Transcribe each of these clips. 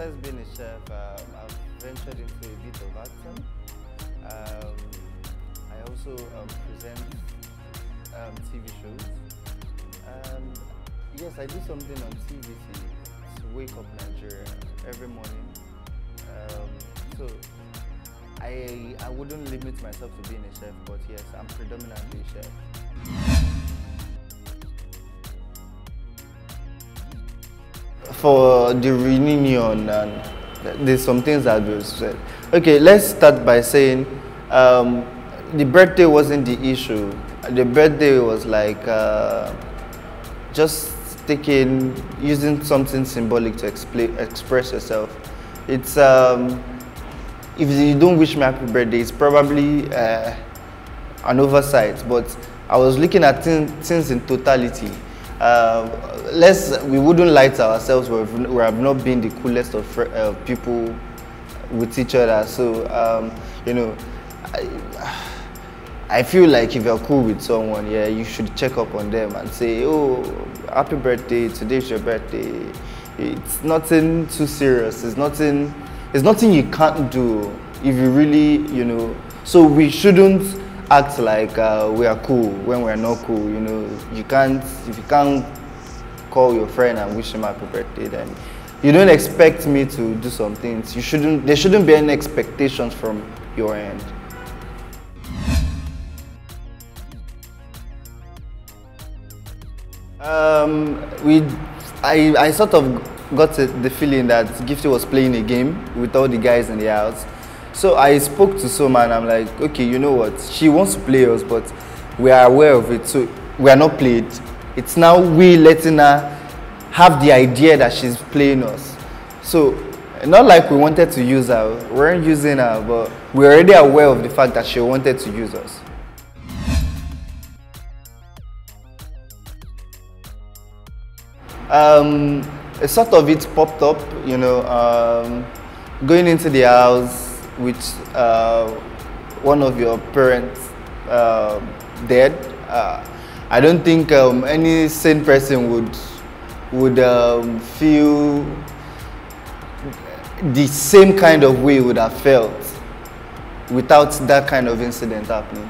besides being a chef, um, I've ventured into a bit of acting. Um, I also um, present um, TV shows. And yes, I do something on TVC. It's Wake Up Nigeria every morning. Um, so I I wouldn't limit myself to being a chef, but yes, I'm predominantly a chef. For the reunion, and there's some things that we said. Okay, let's start by saying um, the birthday wasn't the issue. The birthday was like uh, just taking using something symbolic to express yourself. It's um, if you don't wish me happy birthday, it's probably uh, an oversight. But I was looking at things in totality. Uh, let's we wouldn't lie to ourselves. We've, we have not been the coolest of uh, people with each other. So um, you know, I, I feel like if you're cool with someone, yeah, you should check up on them and say, oh, happy birthday, today's your birthday. It's nothing too serious. It's nothing, it's nothing you can't do if you really, you know. So we shouldn't act like uh, we are cool when we're not cool. You know, you can't if you can't call your friend and wish him a happy birthday, then you don't expect me to do some things. You shouldn't. There shouldn't be any expectations from your end. Um, we, I, I sort of got the feeling that Gifty was playing a game with all the guys in the house. So I spoke to Soma and I'm like, okay, you know what? She wants to play us, but we are aware of it. So we are not played. It's now we letting her have the idea that she's playing us. So not like we wanted to use her. We weren't using her, but we're already aware of the fact that she wanted to use us. Um, a sort of it popped up, you know, um, going into the house with uh, one of your parents uh, dead. Uh, I don't think um, any sane person would would um, feel the same kind of way would have felt without that kind of incident happening.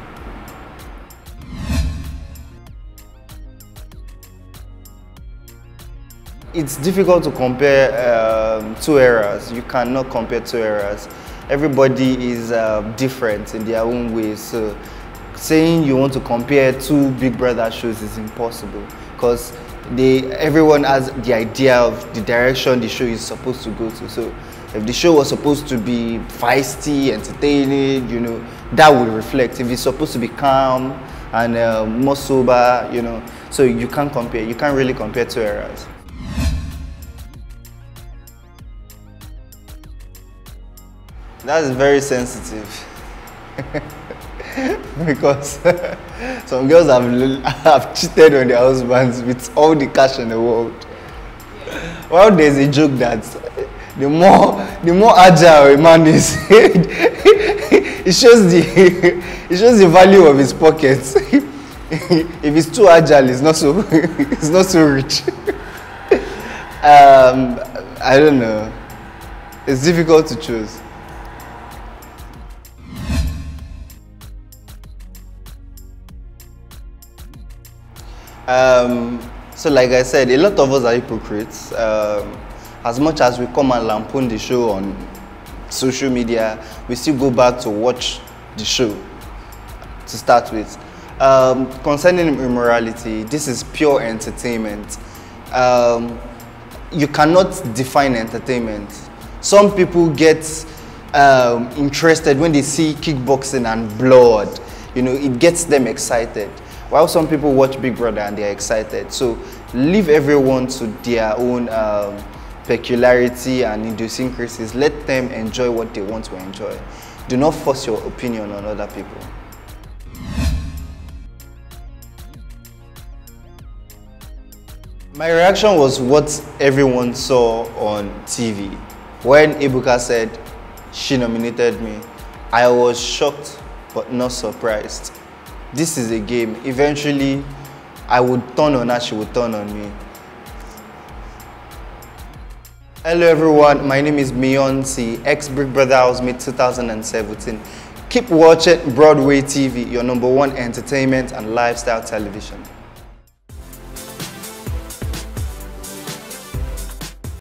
It's difficult to compare um, two eras. You cannot compare two eras. Everybody is uh, different in their own ways. So saying you want to compare two Big Brother shows is impossible because they everyone has the idea of the direction the show is supposed to go to. So if the show was supposed to be feisty, entertaining, you know, that would reflect. If it's supposed to be calm and uh, more sober, you know, so you can't compare. You can't really compare two eras. That's very sensitive. because some girls have, have cheated on their husbands with all the cash in the world. Well, there's a joke that the more the more agile a man is, it shows the it shows the value of his pockets. if he's too agile, he's not so he's not so rich. um, I don't know. It's difficult to choose. Um, so like I said, a lot of us are hypocrites. Um, as much as we come and lampoon the show on social media, we still go back to watch the show to start with. Um, concerning immorality, this is pure entertainment. Um, you cannot define entertainment. Some people get um, interested when they see kickboxing and blood. You know, it gets them excited. While some people watch Big Brother and they're excited. So leave everyone to their own um, peculiarity and idiosyncrasies. Let them enjoy what they want to enjoy. Do not force your opinion on other people. My reaction was what everyone saw on TV. When Ibuka said she nominated me, I was shocked but not surprised. This is a game. Eventually, I would turn on her, she would turn on me. Hello everyone, my name is Miyonse, ex-Big Brother Housemate 2017. Keep watching Broadway TV, your number one entertainment and lifestyle television.